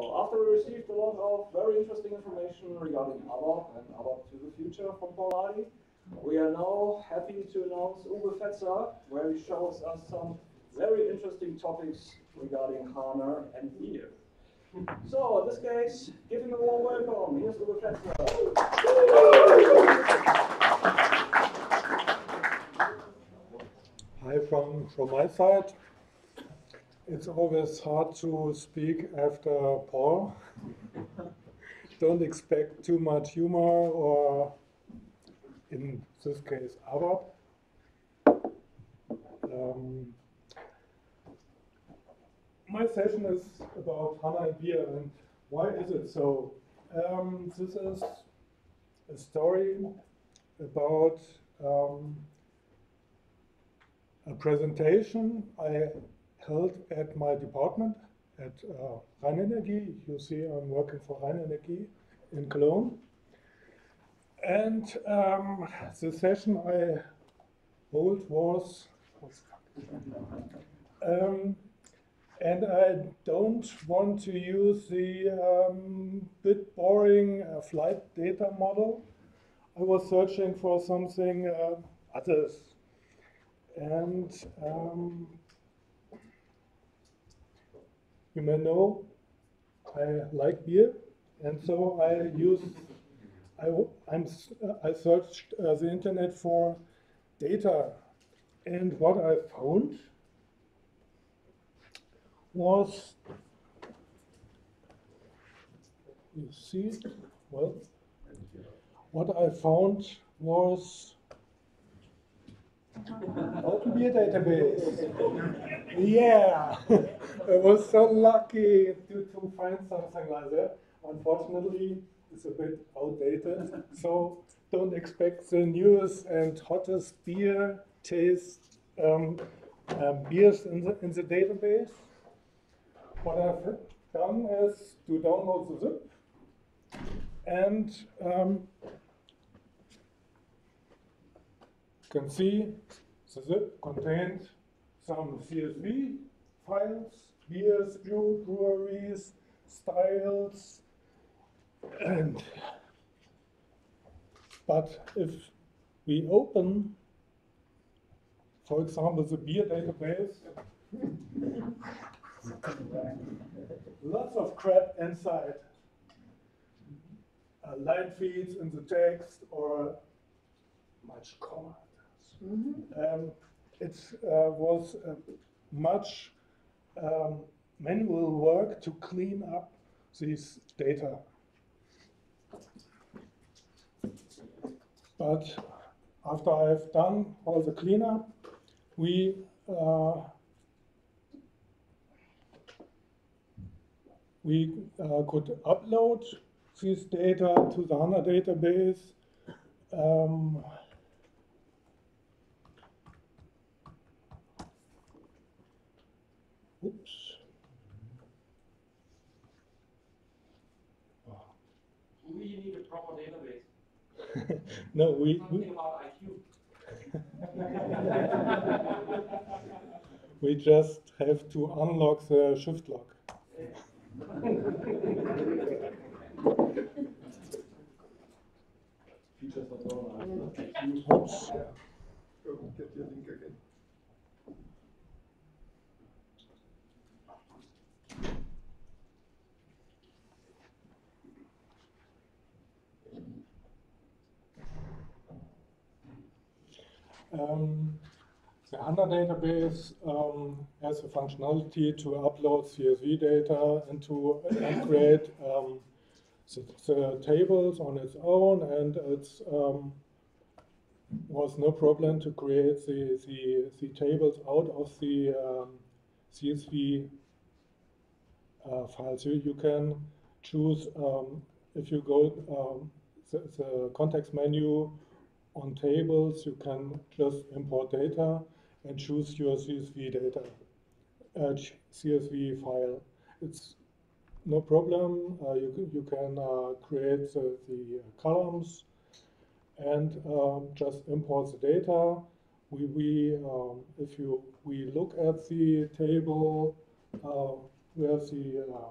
After we received a lot of very interesting information regarding ABAP and ABAP to the future from Paul we are now happy to announce Uwe Fetzer, where he shows us some very interesting topics regarding HANA and beer. So, in this case, give him a warm welcome. Here's Uwe Fetzer. Hi from, from my side. It's always hard to speak after Paul. Don't expect too much humor or, in this case, ABAP. Um, my session is about HANA and beer and why is it so? Um, this is a story about um, a presentation I held at my department at uh, Rheinenergie. You see, I'm working for Rhein Rheinenergie in Cologne. And um, the session I hold was, um, and I don't want to use the um, bit boring uh, flight data model. I was searching for something uh, others. And um, you may know I like beer, and so I use I I'm, I searched uh, the internet for data, and what I found was you see well. What I found was Open beer database. yeah, I was so lucky to, to find something like that. Unfortunately, it's a bit outdated, so don't expect the newest and hottest beer taste um, uh, beers in the, in the database. What I've done is to download the zip and um, can see the zip contained some CSV files, beers, brew, breweries, styles, and but if we open, for example, the beer database, lots of crap inside. Uh, line feeds in the text or much comment. Mm -hmm. um, it uh, was uh, much um, manual work to clean up these data. But after I've done all the cleanup, we uh, we uh, could upload this data to the HANA database. Um, Oops. We need a proper database. no, we. Something we about IQ. we just have to unlock the shift lock. Oops. Get your link again. Um, the HANA database um, has a functionality to upload CSV data and to and create um, the, the, tables on its own, and it um, was no problem to create the, the, the tables out of the um, CSV uh, files. You, you can choose, um, if you go the, the context menu on tables, you can just import data and choose your CSV data, uh, CSV file. It's no problem. Uh, you, you can uh, create the, the, columns and um, just import the data. We, we um, if you we look at the table, uh, where's the uh,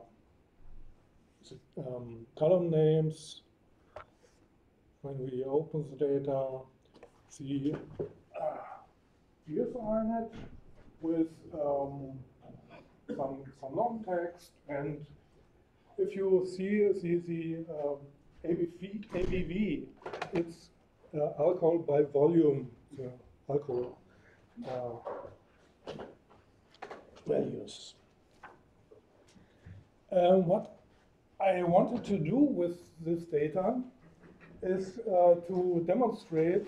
um, column names. When we open the data, the uh, define it with um, some, some long text and if you see the, the um, ABV, ABV, it's uh, alcohol by volume, alcohol uh, values. Um, what I wanted to do with this data is uh, to demonstrate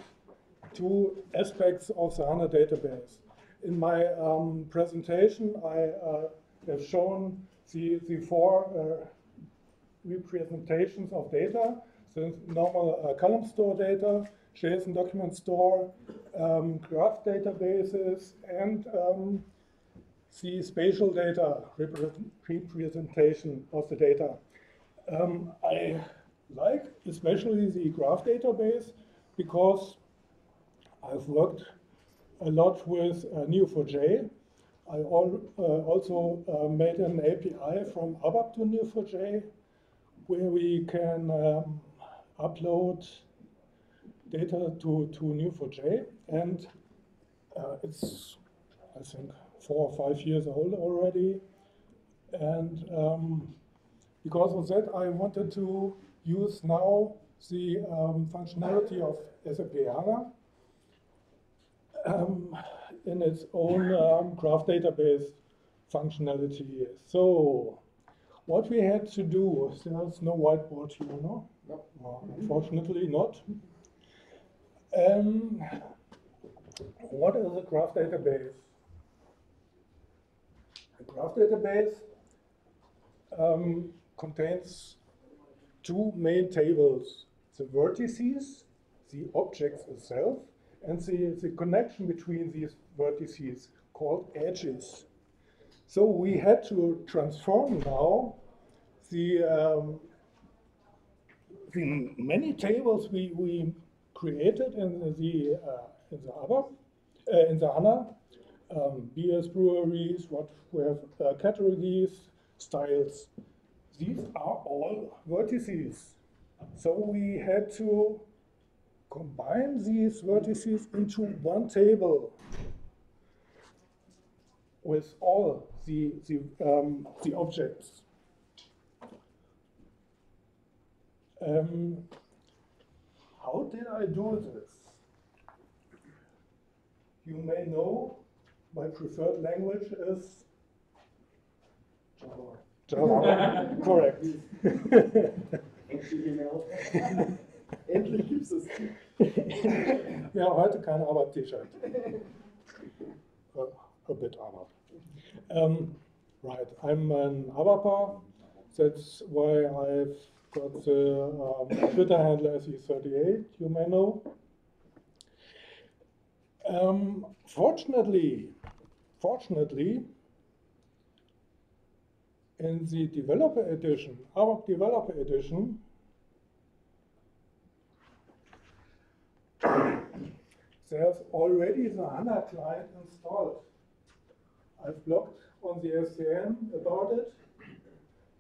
two aspects of the HANA database. In my um, presentation, I uh, have shown the, the four uh, representations of data, the normal uh, column store data, JSON document store, um, graph databases, and um, the spatial data representation of the data. Um, I like especially the graph database because I've worked a lot with uh, Neo4j. I al uh, also uh, made an API from ABAP to Neo4j where we can um, upload data to, to Neo4j and uh, it's, I think, four or five years old already. And um, because of that, I wanted to use now the um, functionality of SAP HANA um, in its own um, graph database functionality. So, what we had to do, there's no whiteboard here, no? No. no unfortunately not. Um, what is a graph database? A graph database um, contains two main tables, the vertices, the objects itself, and the, the connection between these vertices called edges. So we had to transform now the, um, the many tables we, we created in the uh, in the other uh, in the HANA um, beers, breweries, what we have uh, categories, styles. These are all vertices. So we had to combine these vertices into one table with all the, the, um, the objects. Um, how did I do this? You may know my preferred language is Java. Correct. Endlich gibt's es. ja, heute kein ABAP-T-Shirt. Uh, a bit ABAP. Um, right, I'm an ABAPer. That's why I've got the um, Twitter handle SE38, you may know. Um, fortunately, fortunately, in the developer edition, ABAP developer edition, there's already the HANA client installed. I've blogged on the SCN about it.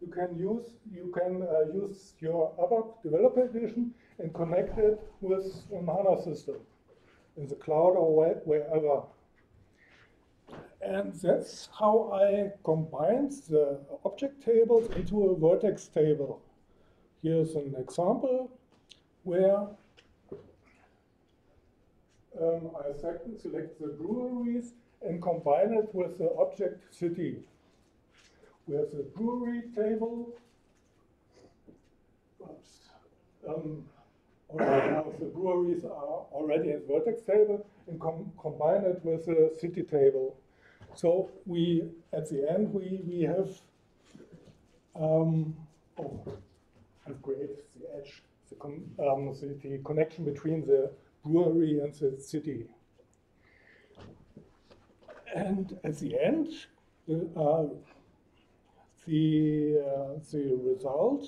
You can use you can uh, use your ABAP developer edition and connect it with an HANA system in the cloud or wherever. And that's how I combined the object tables into a vertex table. Here's an example where um, I select, the breweries and combine it with the object city. We have the brewery table. Oops. Um, the breweries are already in vertex table and com combine it with the city table. So we, at the end, we, we have, um, oh, I've created the edge, the, con um, the, the connection between the brewery and the city. And at the end, the, uh, the, uh, the result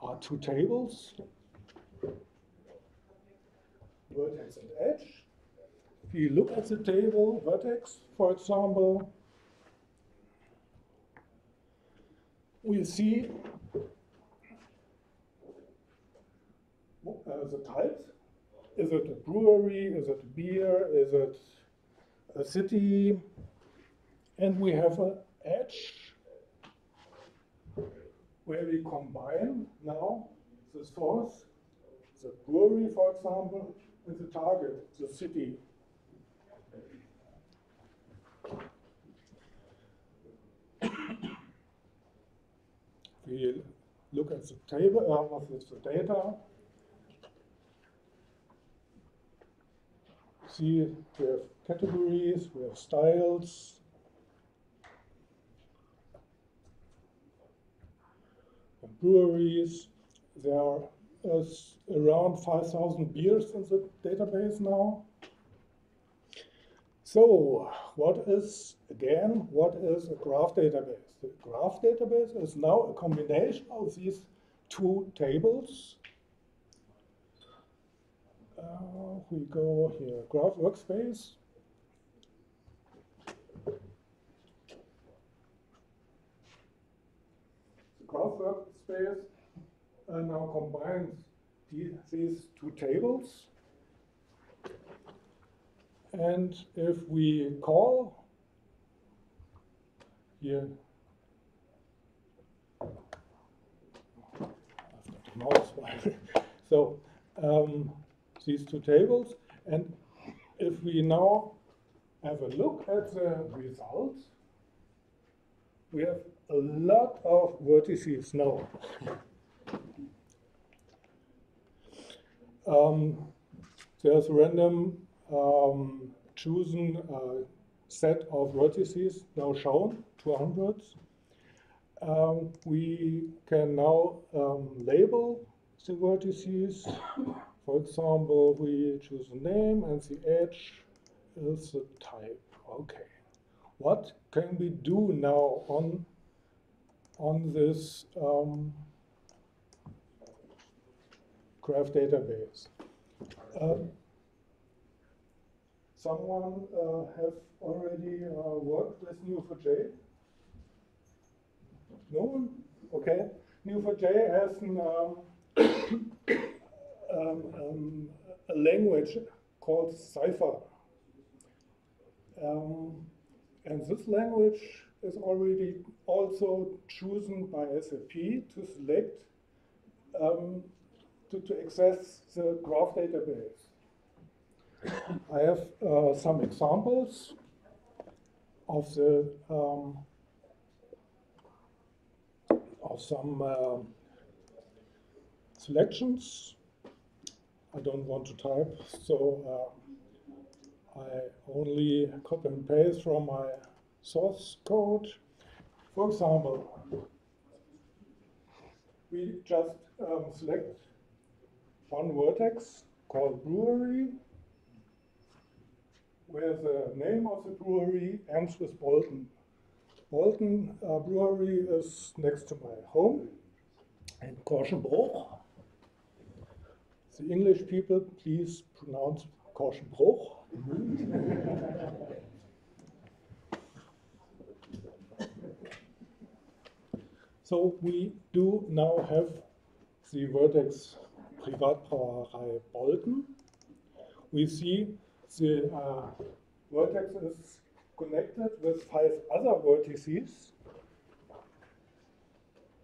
are two tables, vertex and edge we look at the table, vertex, for example, we see uh, the types. Is it a brewery? Is it beer? Is it a city? And we have an edge where we combine now the source, the brewery, for example, with the target, the city. We look at the table uh, of the data. See, we have categories, we have styles. And breweries, there are uh, around 5,000 beers in the database now. So, what is, again, what is a graph database? The graph database is now a combination of these two tables. Uh, we go here, graph workspace. The graph workspace uh, now combines the, these two tables. And if we call here, I've got a mouse. so um, these two tables, and if we now have a look at the results, we have a lot of vertices now. um, there's a random um, chosen uh, set of vertices now shown, 200. Um, we can now um, label the vertices. For example, we choose a name and the edge is the type. Okay. What can we do now on, on this um, graph database? Um, someone uh, have already uh, worked with Neo4j? No one? Okay. Neo4j has an, um, um, um, a language called Cypher. Um, and this language is already also chosen by SAP to select um, to, to access the graph database. I have uh, some examples of the um, of some uh, selections. I don't want to type, so uh, I only copy and paste from my source code. For example, we just um, select one vertex called brewery, where the name of the brewery ends with Bolten. Bolten uh, Brewery is next to my home in Korschenbroich. The English people, please pronounce Korschenbroich. so we do now have the vertex Privatbrauerei Bolten. We see the uh, vertex is connected with five other vertices.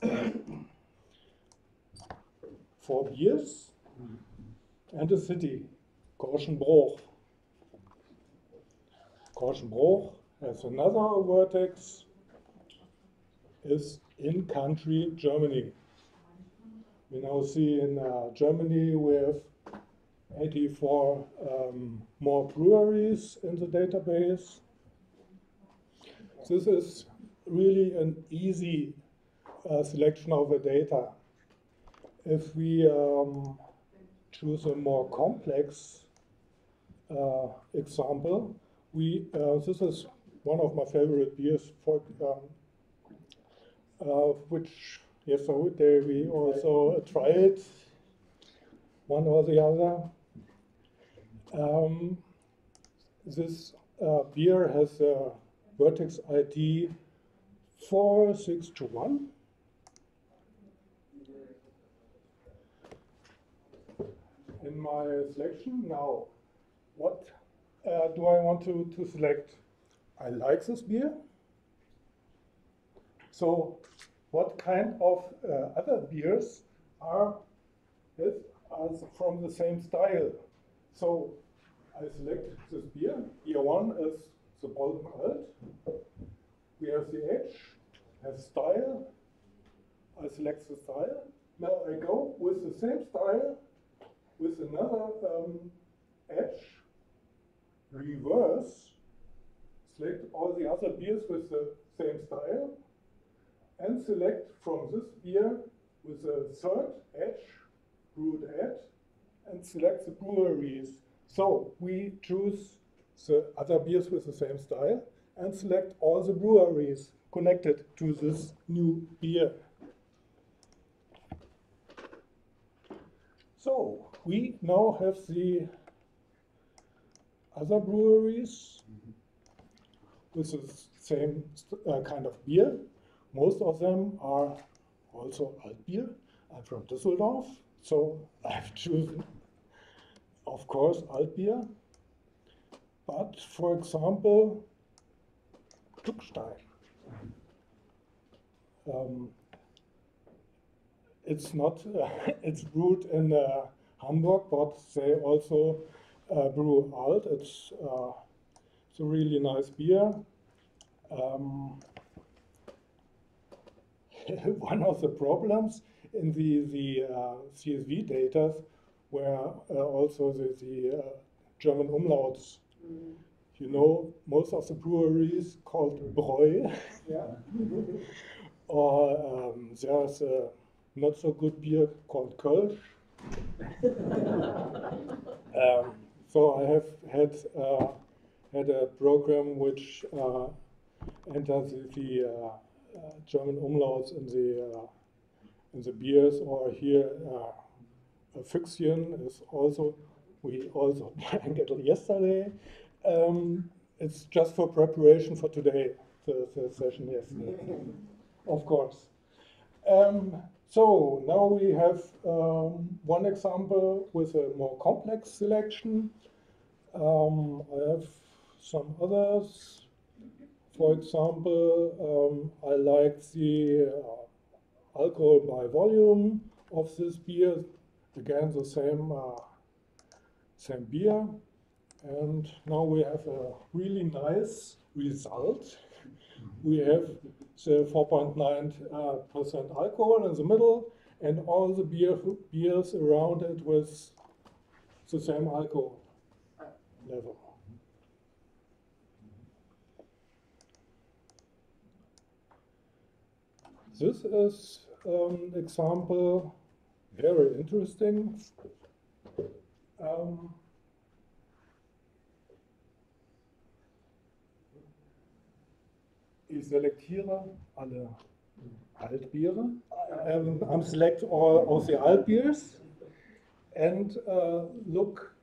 Four beers and a city, Korschenbroich. Korschenbroich has another vertex, is in country Germany. We now see in uh, Germany we have 84 um, more breweries in the database. This is really an easy uh, selection of the data. If we um, choose a more complex uh, example, we uh, this is one of my favorite beers, for, um, uh, which we also tried one or the other. Um, this uh, beer has a vertex ID 4621. My selection. Now, what uh, do I want to, to select? I like this beer. So, what kind of uh, other beers are, from the same style? So, I select this beer. Beer one is the Bolten Alt. We have the edge, has style. I select the style. Now I go with the same style with another um, edge, reverse, select all the other beers with the same style, and select from this beer with a third edge, brewed edge, and select the breweries. So we choose the other beers with the same style and select all the breweries connected to this new beer. So we now have the other breweries with the same uh, kind of beer. Most of them are also alt beer. I'm from Düsseldorf, so I've chosen, of course, alt beer. But for example, Tuckstein. Um, it's not, uh, it's brewed in uh, Hamburg, but they also uh, brew alt. It's, uh, it's a really nice beer. Um, one of the problems in the, the uh, CSV data were uh, also the, the German umlauts. Mm. You know, most of the breweries called Bräu. Yeah. or um, there's a not so good beer called Kölsch. um, so I have had uh, had a program which uh, enters the, uh, uh German umlauts in the uh, in the beers, or here uh, a Füchschen is also we also drank it yesterday. Um, it's just for preparation for today, the, the session yesterday, of course. Um, so now we have um, one example with a more complex selection. Um, I have some others. For example, um, I like the uh, alcohol by volume of this beer. Again, the same uh, same beer. And now we have a really nice result. We have the 4.9% uh, alcohol in the middle, and all the beer, beers around it with the same alcohol level. This is an um, example, very interesting. Um, ich selektiere alle Altbiere. Um, I'm select all of the alt beers and uh, look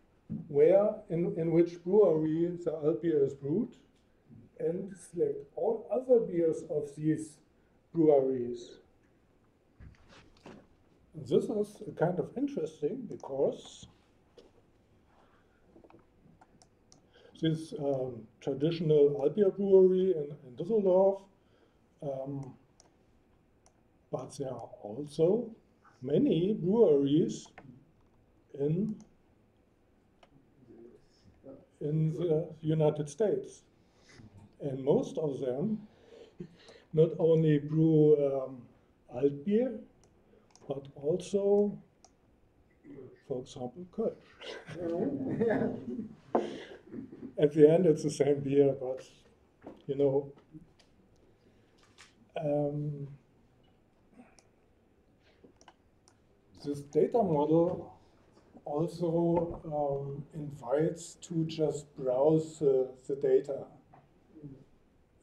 where in, in which brewery the alt beer is brewed and select all other beers of these breweries. This is kind of interesting because this um, traditional Altbier brewery in, in Düsseldorf. Um, but there are also many breweries in in the United States. And most of them not only brew um, alt beer, but also, for example, Kölsch. at the end it's the same beer, but you know. Um, this data model also um, invites to just browse uh, the data.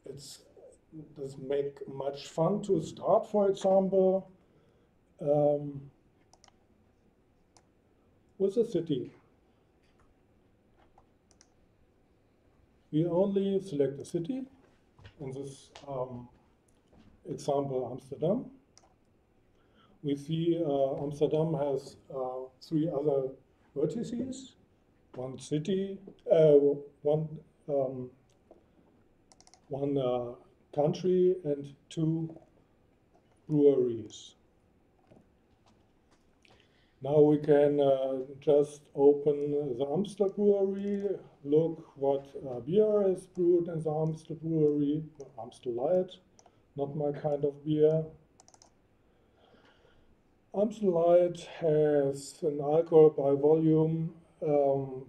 It's does make much fun to start, for example, um, with a city. We only select a city, in this um, example Amsterdam. We see uh, Amsterdam has uh, three other vertices, one city, uh, one um, one uh, country, and two breweries. Now we can uh, just open the Amstel Brewery, look what uh, beer is brewed in the Amstel Brewery, Amstel Light, not my kind of beer. Amstel Light has an alcohol by volume um,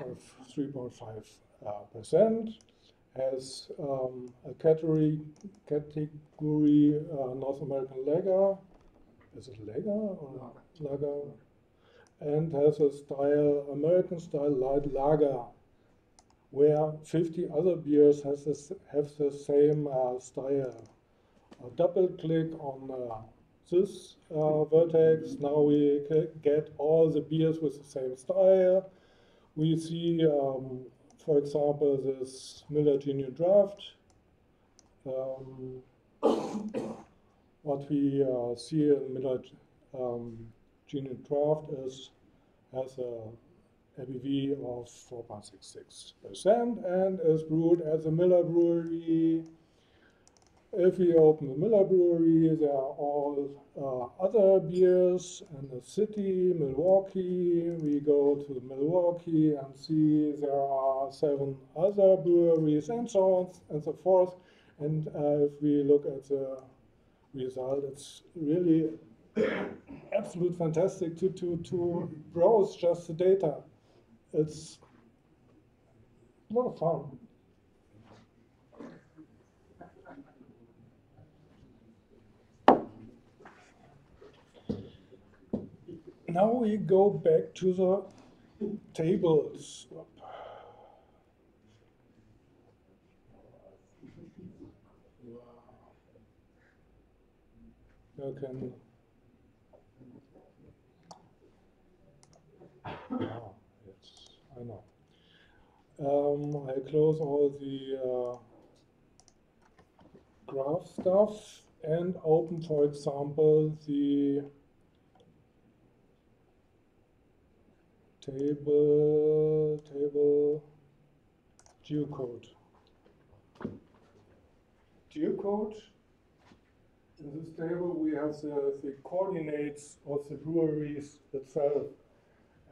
of 3.5 uh, percent, has um, a category, category uh, North American lager, is it lager or lager? And has a style, American style light lager, where 50 other beers has this, have the same uh, style. Double click on uh, this uh, vertex, now we get all the beers with the same style. We see, um, for example, this Miller Genuine Draft. Um, what we uh, see in Miller um, Genuine Draft is has a ABV of 4.66% and is brewed at the Miller Brewery. If we open the Miller Brewery, there are all uh, other beers in the city, Milwaukee. We go to Milwaukee and see there are seven other breweries and so on and so forth. And uh, if we look at the result. It's really absolute fantastic to, to, to browse just the data. It's a lot of fun. Now we go back to the tables. You can ah, yes, I know. Um, I close all the uh, graph stuff and open, for example, the table, table geocode. Geocode in this table, we have the, the coordinates of the breweries itself.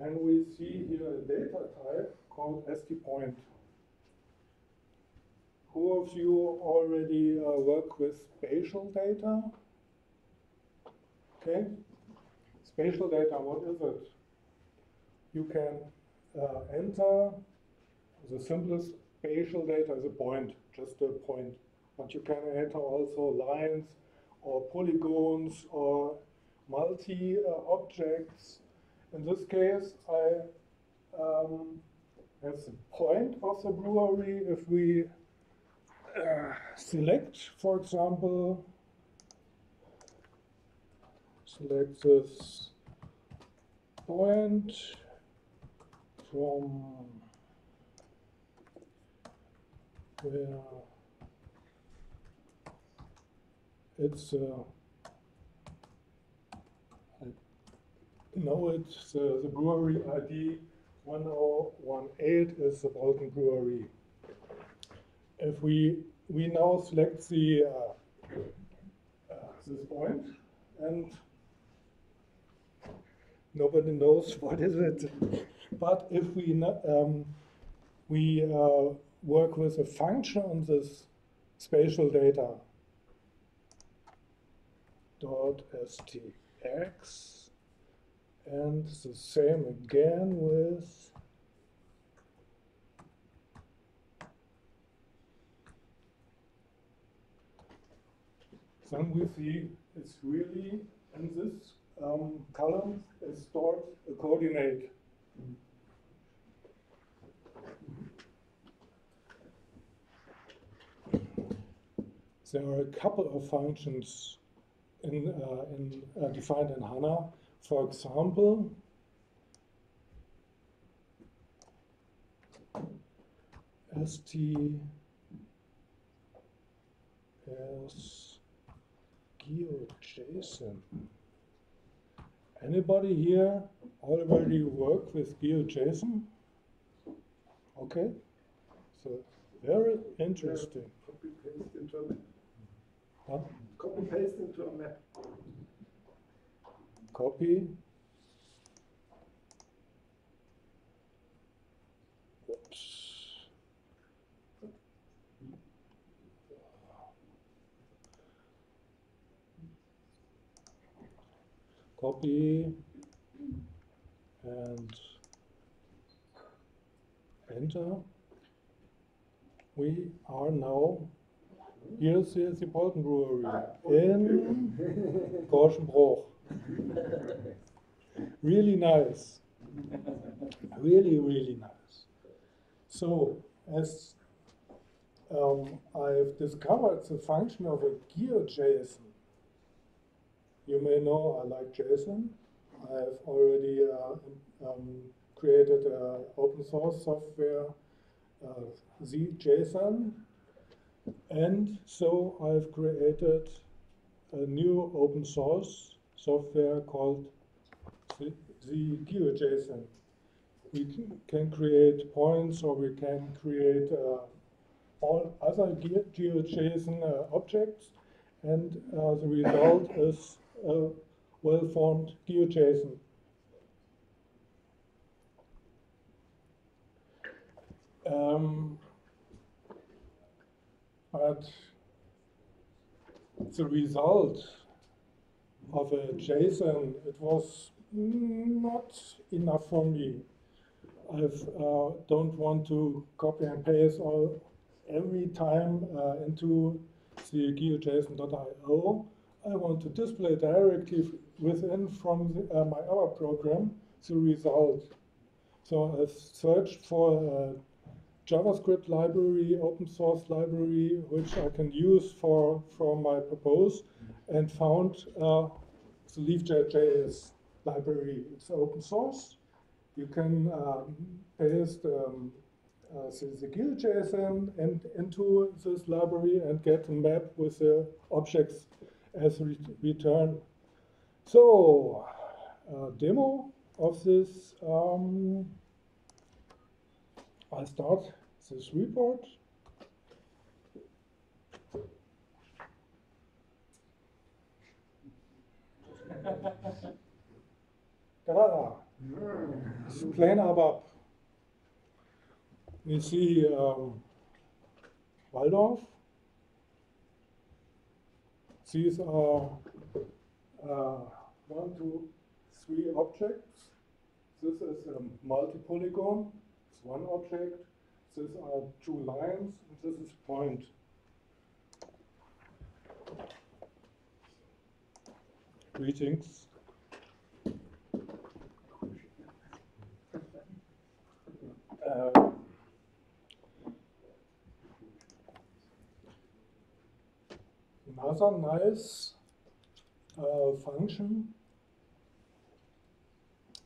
And we see here a data type called ST point. Who of you already uh, work with spatial data? Okay. Spatial data, what is it? You can uh, enter the simplest spatial data as a point, just a point. But you can enter also lines, or polygons or multi-objects. In this case, I um, have the point of the brewery. If we uh, select, for example, select this point from where it's uh, I know it's uh, the brewery ID 1018 is the Bolten Brewery. If we we now select the uh, this point and nobody knows what is it. But if we um, we uh, work with a function on this spatial data, dot stx and the same again with then we see it's really in this um, column is stored a coordinate. There are a couple of functions in, uh, in uh, defined in HANA. For example, st as geojson. Anybody here already work with GeoJSON? Okay, so very interesting. Copy paste. Huh? Copy paste into a map. Copy. Oops. Copy and enter. We are now, here's the, the Bolten Brewery in Korschenbroich. Really nice. Really, really nice. So, as um, I've discovered the function of a GeoJSON, you may know I like JSON. I've already uh, um, created uh, open source software, uh, ZJSON, and so I've created a new open source software called the, GeoJSON. We can, can create points or we can create uh, all other GeoJSON uh, objects, and uh, the result is a well-formed GeoJSON. Um, but the result of a JSON, it was not enough for me. I uh, don't want to copy and paste all every time uh, into the geojson.io. I want to display directly within from the, uh, my other program the result. So I've searched for a JavaScript library, open source library, which I can use for, for my purpose, and found uh, the Leaf.js library. It's open source. You can um, paste um, uh, the, GeoJSON and into this library and get a map with the objects as re return. So, uh, demo of this. Um, I start this report. It's plain ABAP. We see um, Walldorf. These are uh, one, two, three objects. This is a multi-polygon. It's one object. These are two lines, and this is point. Greetings. Uh, another nice uh, function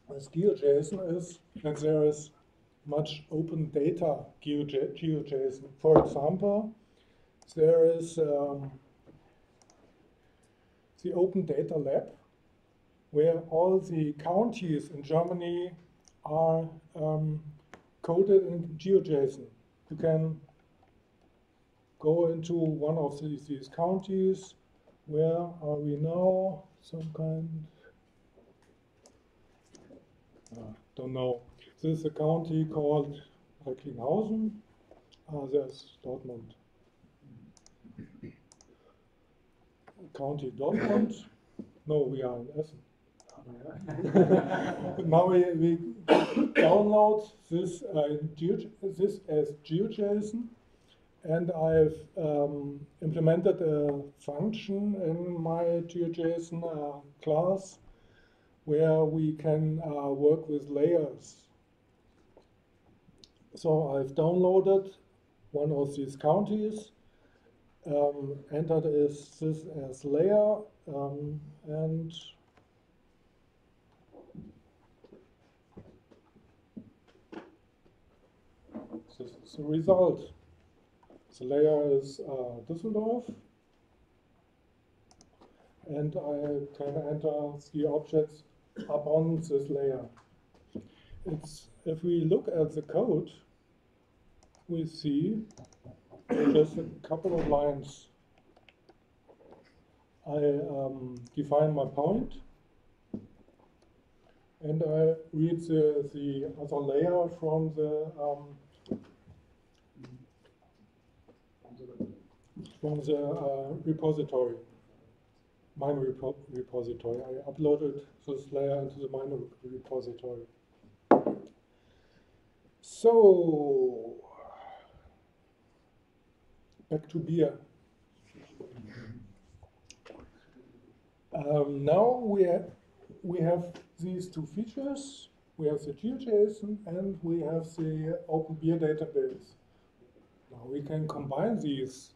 with GeoJSON is that there is much open data GeoJSON. For example, there is um, the Open Data Lab, where all the counties in Germany are um, coded in GeoJSON. You can go into one of these, these counties. Where are we now? Some kind. Uh, don't know. This is a county called Recklinghausen. Uh, there's Dortmund. County Dortmund. No, we are in Essen. now we, we download this, uh, this as GeoJSON, and I've um, implemented a function in my GeoJSON uh, class where we can uh, work with layers. So I've downloaded one of these counties, um, entered this as layer, um, and this is the result. The layer is uh, Düsseldorf, and I can enter the objects upon this layer. It's, if we look at the code, we see just a couple of lines. I um, define my point and I read the, the other layer from the um, from the uh, repository, mine repo repository. I uploaded this layer into the mine repository. So, back to beer. Um, now we have, we have these two features. We have the GeoJSON and we have the Open Beer database. Now we can combine these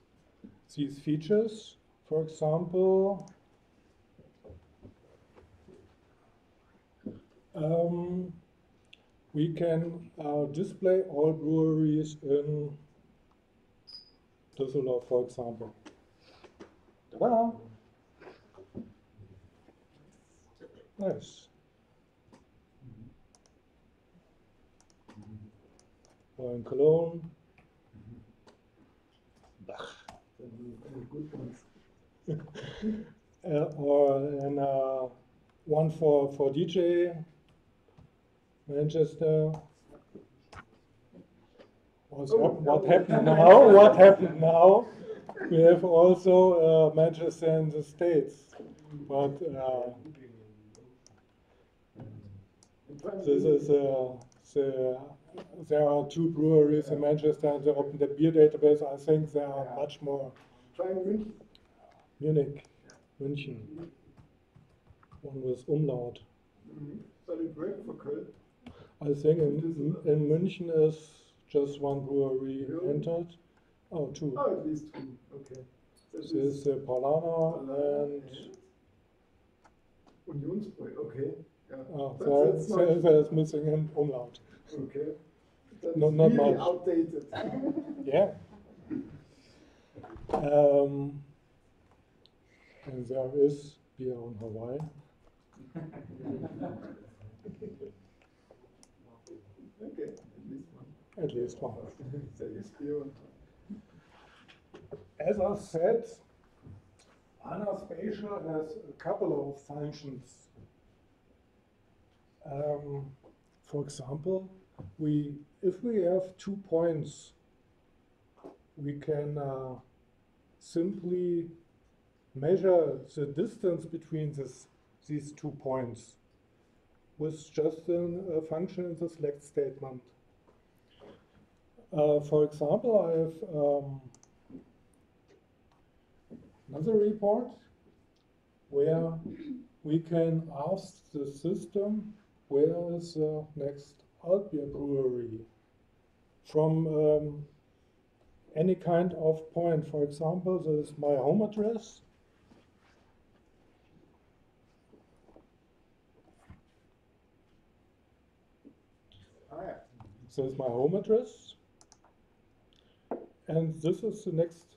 these features. For example, um, we can uh, display all breweries in Düsseldorf, for example. Ta-da! Nice. Or in Cologne. Uh, or in, uh, one for, for DJ, Manchester. What's Oh, hap- what happened now? What happened now? We have also uh, Manchester in the States, but uh, this is uh, the, there are two breweries in Manchester and they opened the beer database. I think there are much more. Munich, München. One with umlaut. Soll it work for Köln? I think in, in München is just one brewery Really? entered. Oh, two. Oh, at least two. Okay. This is uh, Paulaner and Unionsbräu. Okay. Yeah. But there, that's there, not- there is missing an umlaut. Okay. That's No, not really much. outdated. Yeah. Um, and there is beer on Hawaii. okay, at least one. At least one. There is beer on As I said, HANA Spatial has a couple of functions. Um, for example, we if we have two points, we can uh, simply measure the distance between this, these two points with just a function in the select statement. Uh, for example, I have um, another report where we can ask the system where is the next Altbier brewery from um, any kind of point. For example, this is my home address. This is my home address. And this is the next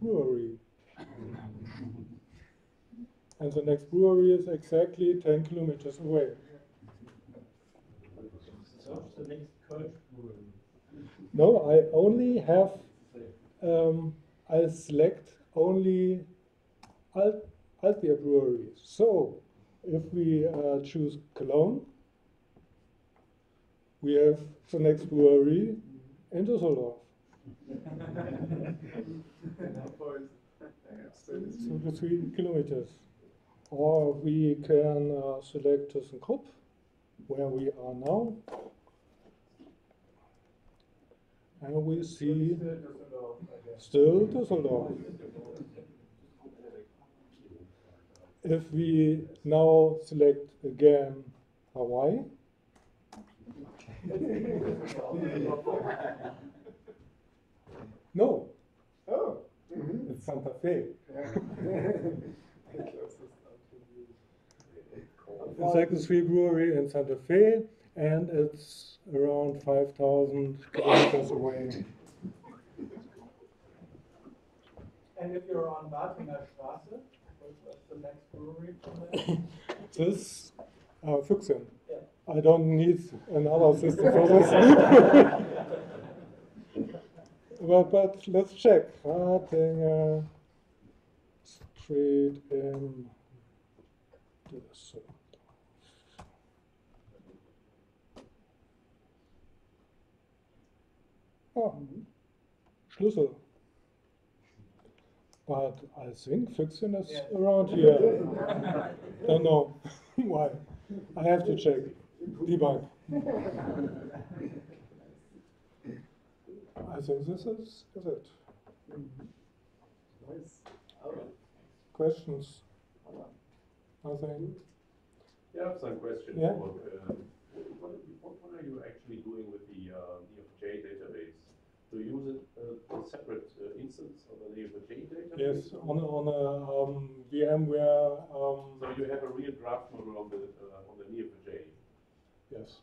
brewery. And the next brewery is exactly 10 kilometers away. No, I only have, um, I select only Alt, Altbier breweries. So if we uh, choose Cologne, we have the next brewery in Düsseldorf. So the three kilometers. Or we can uh, select ThyssenKrupp, where we are now. And we see still Düsseldorf. If we now select again Hawaii, no, Oh. mhm. it's Santa Fe. Yeah. I close this down to you. It's like the three brewery in Santa Fe, and it's around 5,000 kilometers away. And if you're on Ratinger Straße, what's what's the next brewery from there? This uh, Füchschen. Yeah. I don't need another system for this. but, but let's check. Ratinger Street in Düsseldorf. Oh, ah, Schlüssel. But I think Füchschen is Yeah. around here. Don't know why. I have to check. Debug. I think this is, is it. Nice. Questions? Nothing? Yeah, I have some questions. Yeah. What, um, what, are you actually doing with the uh, Neo4j database? Do you use it uh, a separate uh, instance of the Neo4j database? Yes, on on a um, VMware. Um, So you have a real draft model on the uh, on the Neo4j. Yes.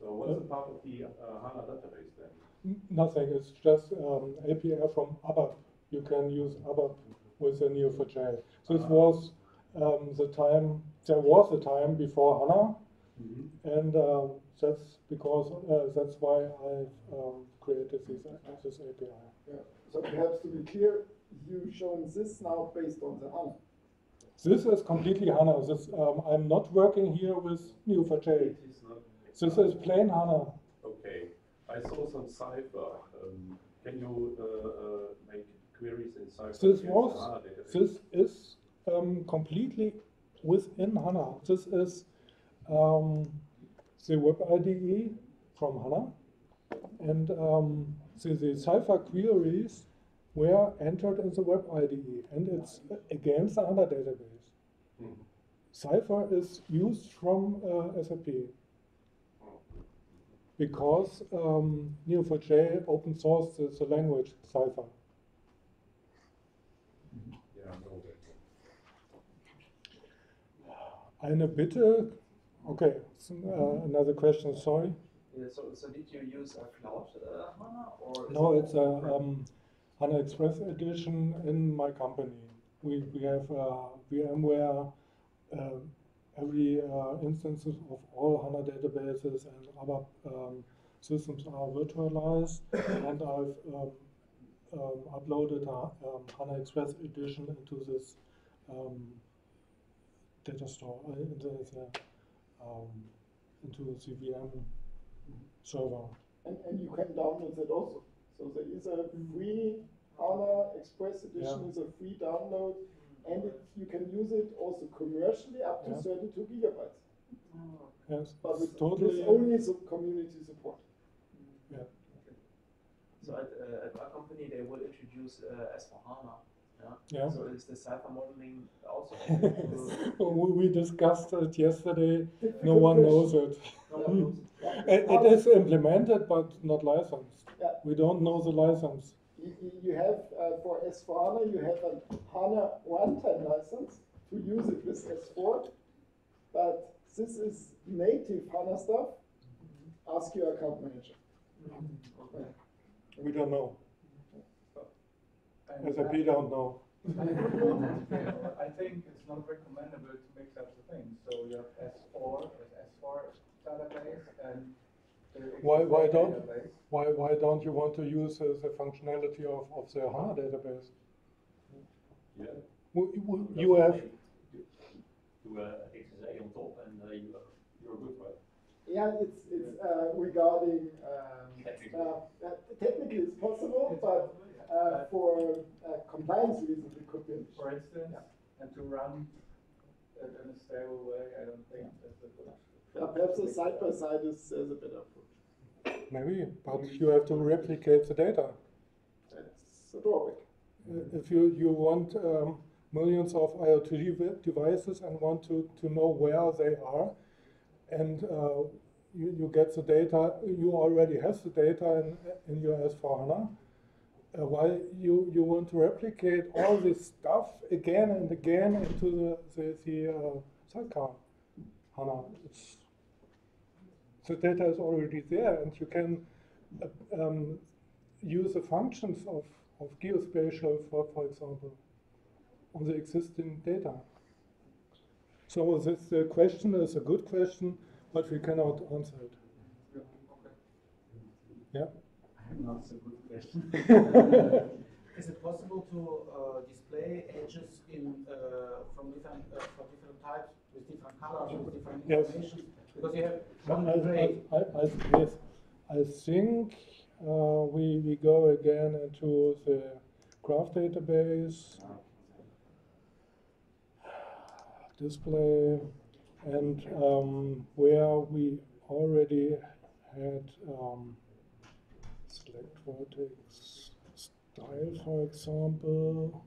So what's the part of the uh, HANA database then? Nothing. It's just um, API from ABAP. You can use ABAP with the Neo4j. So This Ah. was um, the time. There was a time before HANA, and um, that's because uh, that's why I've um, created this this API. Yeah. So perhaps to be clear, you showing this now based on the HANA. This is completely HANA. This, um, I'm not working here with Neo4j. It is not. This is plain HANA. Okay. I saw some Cypher. Um, can you uh, uh, make queries in Cypher? This was, HANA this is um, completely within HANA. This is um, the web IDE from HANA. And um, the, the Cypher queries were entered in the web IDE. And it's against the HANA database. Mhm. Cypher is used from uh, SAP because um, Neo4j open sourced the, the language Cypher. Yeah, I know that. Eine Bitte. Okay, uh, another question. Sorry. Yeah, so, so did you use a cloud uh, HANA or? No, it it's a um, HANA Express edition in my company. We we have uh, VMware, uh, every uh, instances of all HANA databases and other um, systems are virtualized, and I've um, um, uploaded a um, HANA Express edition into this um, data store, uh, into the, um, into the VM server. And, and you can download that also. So there is a free HANA Express edition Yeah. is a free download and it, you can use it also commercially up to Yeah. 32 gigabytes. Oh, Yes, But it's with, totally. with only some community support. yeah. So at, uh, at our company, they will introduce uh, S4HANA. Yeah. Yeah. So is the Cypher modeling also? we, we discussed it yesterday. No one knows it. no one knows. It, it is implemented, but not licensed. Yeah. We don't know the license. You, you- you have uh, for S4HANA, you have a HANA one-time license to use it with S4, but this is native HANA stuff. Ask your account manager. Okay. We don't know. And SAP that- don't know. I think it's not recommendable to mix up the things, so you have S4 as S4 database and Why- why don't- database. Why, why don't you want to use uh, the functionality of, of the HANA database? Yeah. W- w- You have, Do a XSA on top and uh, you, you're good, right? Yeah, it's, it's uh, regarding, um, uh, uh, technically it's possible, but possible, yeah. Uh, for uh, compliance reasons, it could be. For instance, and to run it in a stable way, I don't think that's a good. Yeah, perhaps a side by side is, is a better approach. maybe, but you have to replicate the data. That's a drawback. Uh, If you, you want um, millions of IoT devices and want to, to know where they are, and uh, you, you get the data, you already have the data in, in your S4HANA, uh, why you, you want to replicate all this stuff again and again into the, the, the uh, sidecar HANA? It's, the data is already there, and you can uh, um, use the functions of, of geospatial, for, for example, on the existing data. So this the question is a good question, but we cannot answer it. Yeah, okay. Yeah. Not good question. Is it possible to uh, display edges in uh, from different uh, for different types with different colors with different Yes. information? Because you have one I, gray. I, I, yes, I think uh, we, we go again into the graph database, display, and um, where we already had um, select vertex style, for example,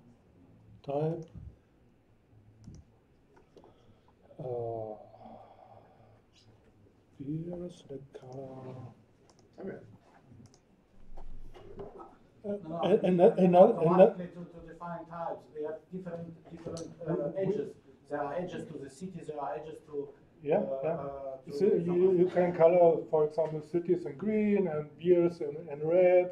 type. Uh, here, select color. Uh, No, and, and, that- and, and to, to define types. We have different different uh, edges. There are edges to the cities. There are edges to yeah, uh, yeah. uh, So you, you can color, for example, cities in green and beers in, in red,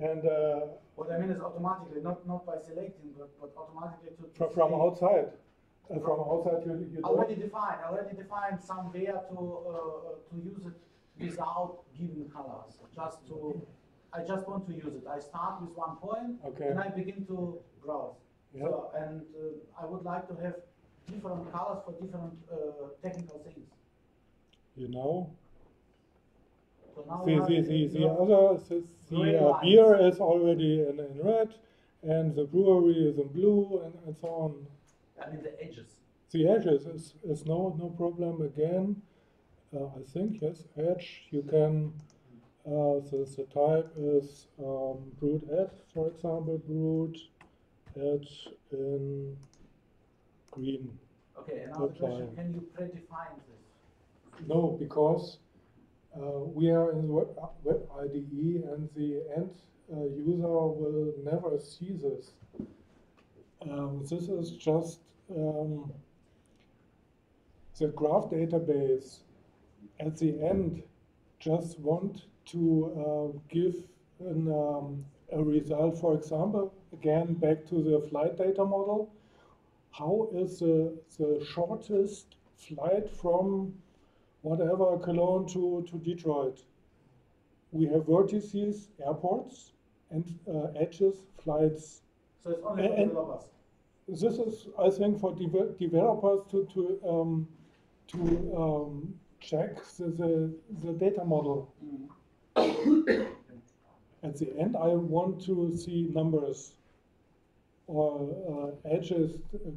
and uh, What I mean is automatically, not not by selecting, but, but automatically to. to from, from outside. Uh, from outside, you, you Already defined, already defined somewhere to, uh, uh, to use it without giving colors, just to, I just want to use it. I start with one point Okay. and I begin to browse. Yeah. So, and uh, I would like to have different colors for different uh, technical things. You know, So now the, we have the, the, the other, the, beer is already in, in red, and the brewery is in blue, and, and so on. I mean the edges. The edges is, is no, no problem again. Uh, I think, yes, edge, you can, uh, the, the type is um, brood F, for example, brood edge in green. Okay, another question, can you predefine this? No, because uh, we are in the web, web IDE and the end uh, user will never see this. Um, this is just um, the graph database at the end just want to uh, give an, um, a result, for example, again back to the flight data model. How is the, the shortest flight from whatever Cologne to, to Detroit? We have vertices, airports, and uh, edges, flights. So it's only for developers. This is, I think, for deve- developers to to um, to um, check the, the, the data model. At the end, I want to see numbers or uh, edges.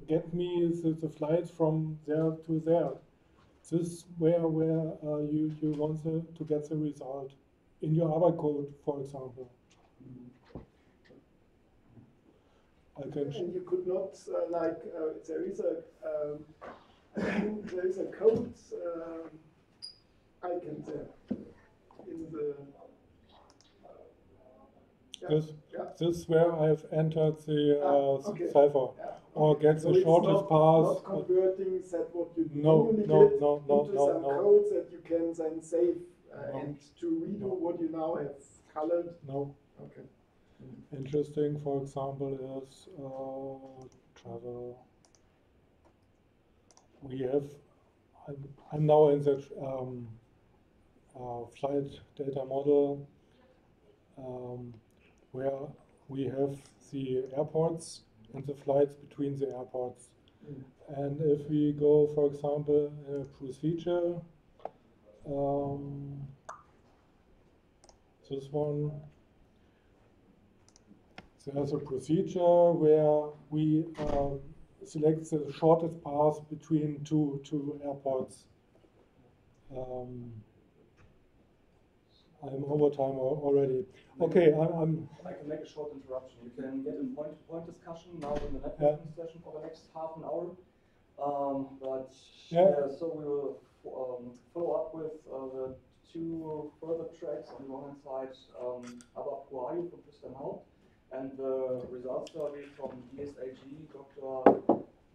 Get me the, the flights from there to there. This where where uh, you you want the, to get the result in your other code, for example. I can. sh- And you could not, uh, like, uh, there is a, um, there is a code um, icon there in the. Yeah, This, yeah, this is where I've entered the Ah, uh, okay. Cypher. yeah. Or get So the shortest not- path. Not converting that what you No, no, no, no, into no, some no. codes that you can then save uh, No. and to redo No. what you now have colored. No. Okay. Interesting, for example, is uh, travel. We have, I'm, I'm now in the um, uh, flight data model um, where we have the airports and the flights between the airports. And if we go, for example, a procedure, um, this one, there's a procedure where we um, select the shortest path between two, two airports. Um, I'm over time already. Okay, I'm, I'm I can make a short interruption. You can get in point-to-point discussion now in the Yeah. session for the next half an hour. Um, but Yeah. yeah, so we will um, follow up with uh, the two further tracks. On the one hand side, um, Are You from Tristan Haupt, and the results survey from DSAG, Dr.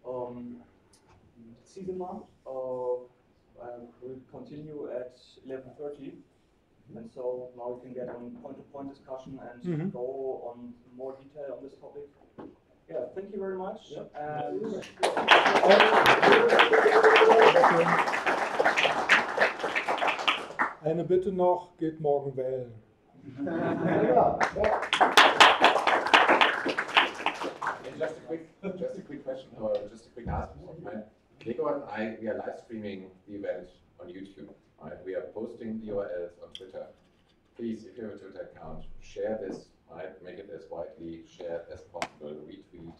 Um, Siesemann. Uh, we'll continue at 11.30. And so now we can get on point-to-point discussion and Mhm. go on more detail on this topic. Yeah, thank you very much. Yep. And Eine Bitte noch, geht morgen wählen. Ja, ja. Just a quick, just a quick question, or just a quick ask. Right? Nico and I, we are live streaming the event on YouTube. Right? We are posting the URLs on Twitter. Please, if you have a Twitter account, share this. Right? Make it as widely shared as possible. Retweet,